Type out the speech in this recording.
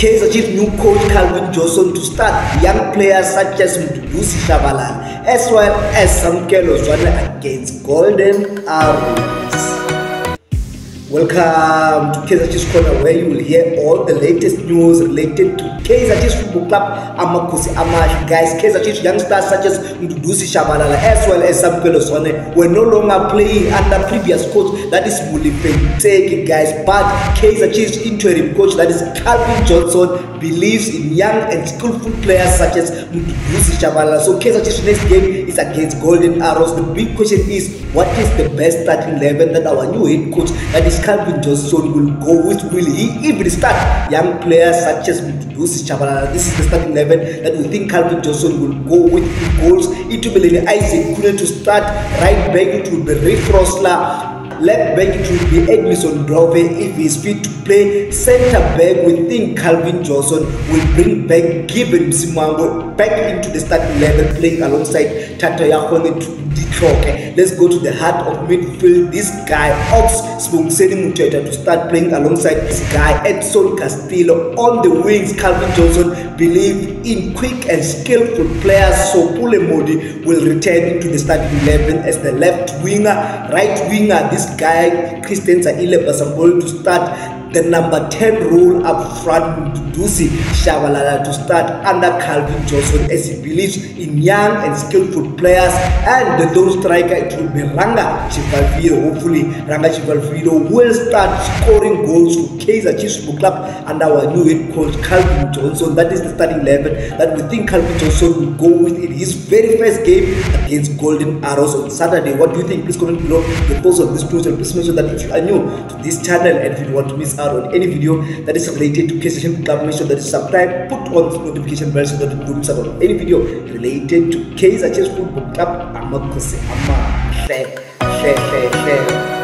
Kaizer Chiefs new coach Calvin Johnson to start young players such as Mduduzi Shabalala as well as Samkelo Zwane against Golden Arrows. Welcome to Kaizer Chiefs Corner where you will hear all the latest news related to Kaizer Chiefs Football Club, Amakosi Amash. Guys, Kaizer Chiefs youngsters such as Mduduzi Shabalala as well as Samuel Swane were no longer playing under previous coach that is Mulipentegi guys. But Kaizer Chiefs interim coach that is Calvin Johnson believes in young and skillful players such as Mduduzi Shabalala. So Kaizer Chiefs next game against Golden Arrows. The big question is what is the best starting 11 that our new head coach that is Cavin Johnson will go with? Will he even start young players such as Mduduzi Shabalala? This is the starting 11 that we think Cavin Johnson will go with goals. It will be Isaac Khune to start right back. It will be Reeve Frosler left back it will be Edmilson Dove if he's fit to play center back. We think Cavin Johnson will bring back Given Msimango back into the starting 11 playing alongside Tata Yakone Detroit let's go to the heart of midfield. This guy Ox Sibongiseni Mthethwa to start playing alongside this guy Edson Castillo. On the wings Cavin Johnson believe in quick and skillful players so Pule Mmodi will return into the starting 11 as the left winger right winger. This guy Christian Saile Basomboli to start the number 10 role up front Dusi Shabalala to start under Cavin Johnson as he believes in young and skillful players and the lone striker it will be Ranga Chivaviro hopefully Ranga Chivaviro will start scoring goals for Kaizer Chiefs Football Club under our new head coach Cavin Johnson. That is the starting 11 that we think Cavin Johnson will go with in his very first game against Golden Arrows on Saturday. What do you think? Please comment below your thoughts on this news and please mention that if you are new to this channel and if you want to miss out on any video that is related to Chiefs Club, make sure that you subscribe, put on notification bell so that you don't miss out on any video related to Kaizer Football Club. I'm not going to say, I'm share, share, share, share.